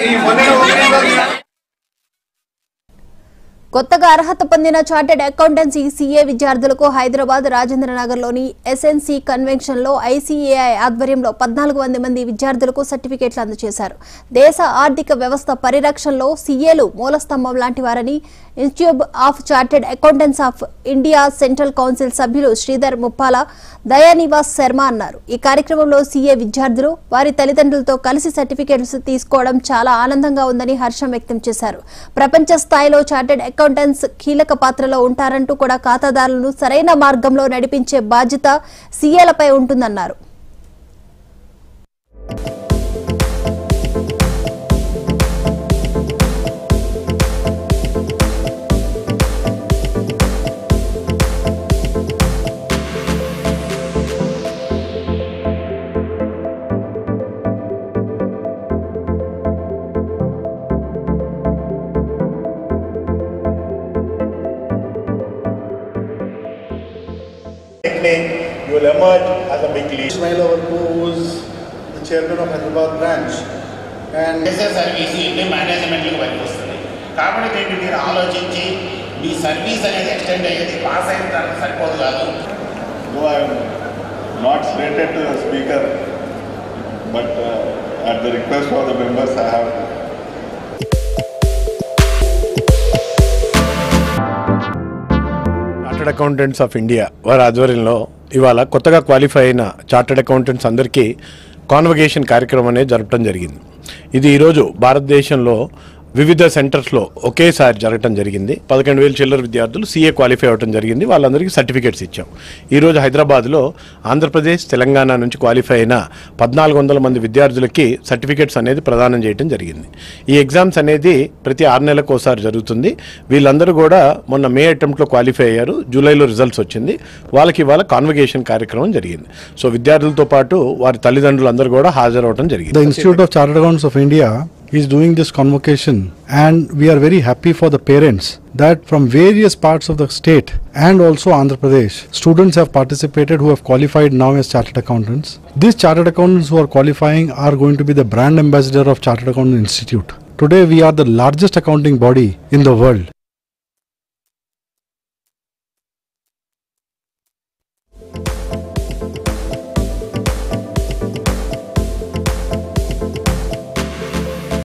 ఈ మొన్న ఒకటి కొత్తగా అర్హత పొందిన చార్టెడ్ అకౌంటెన్సీ సీఏ విద్యార్థులకు హైదరాబాద్ రాజేంద్ర నగర్లోని ఎస్ఎన్సీ కన్వెన్షన్లో ఐసీఏఐ ఆధ్వర్యంలో పద్నాలుగు వంద మంది విద్యార్థులకు సర్టిఫికేట్లు అందజేశారు. దేశ ఆర్థిక వ్యవస్థ పరిరక్షణలో సీఏలు మూలస్తంభం లాంటి వారని institute of chartered accountants of India central council సభ్యులు శ్రీధర్ ముప్పాల దయానివాస్ శర్మ అన్నారు. ఈ కార్యక్రమంలో సీఏ విద్యార్థులు వారి తల్లిదండ్రులతో కలిసి సర్టిఫికేట్స్ తీసుకోవడం చాలా ఆనందంగా ఉందని హర్షం వ్యక్తం చేశారు. ప్రపంచ స్థాయిలో చార్టెడ్ అకౌంటెంట్స్ కీలక పాత్రలో ఉంటారంటూ కూడా ఖాతాదారులను సరైన మార్గంలో నడిపించే బాధ్యత సీఏలపై ఉంటుందన్నారు. Likely, you will emerge as a big leader. Ismail Avarku, who is the chairman of Hyderabad branch. And చేసే సర్వీస్ ఎన్ని మేనేజ్మెంట్లకు పనికొస్తుంది కాబట్టి దీన్ని మీరు ఆలోచించి మీ సర్వీస్ అనేది ఎక్స్టెండ్ అయ్యేది పాస్ అయిన తర్వాత సరిపోదు కాదు Though I am not slated to the speaker, but uh, at the request chartered accountants of India వారి ఆధ్వర్యంలో ఇవాళ కొత్తగా క్వాలిఫై అయిన చార్టర్డ్ అకౌంటెంట్స్ అందరికీ కాన్వకేషన్ కార్యక్రమం అనేది జరపడం జరిగింది. ఇది ఈరోజు భారతదేశంలో వివిధ సెంటర్స్లో ఒకేసారి జరగటం జరిగింది. పదకొండు వేల చిల్లర విద్యార్థులు సీఏ క్వాలిఫై అవ్వడం జరిగింది. వాళ్ళందరికీ సర్టిఫికేట్స్ ఇచ్చాం. ఈరోజు హైదరాబాద్లో ఆంధ్రప్రదేశ్ తెలంగాణ నుంచి క్వాలిఫై అయిన పద్నాలుగు వందల మంది విద్యార్థులకి సర్టిఫికేట్స్ అనేది ప్రదానం చేయడం జరిగింది. ఈ ఎగ్జామ్స్ అనేది ప్రతి ఆరు నెలలకు ఒకసారి జరుగుతుంది. వీళ్ళందరూ కూడా మొన్న మే అటెంప్ట్లో క్వాలిఫై అయ్యారు. జూలైలో రిజల్ట్స్ వచ్చింది. వాళ్ళకి ఇవాళ కాన్వకేషన్ కార్యక్రమం జరిగింది. సో విద్యార్థులతో పాటు వారి తల్లిదండ్రులు అందరూ కూడా హాజరవడం జరిగింది. Institute of of accounts of India is doing this convocation and we are very happy for the parents that from various parts of the state and also Andhra Pradesh, students have participated who have qualified now as chartered accountants. These chartered accountants who are qualifying are going to be the brand ambassador of Chartered Accountant Institute. Today we are the largest accounting body in the world.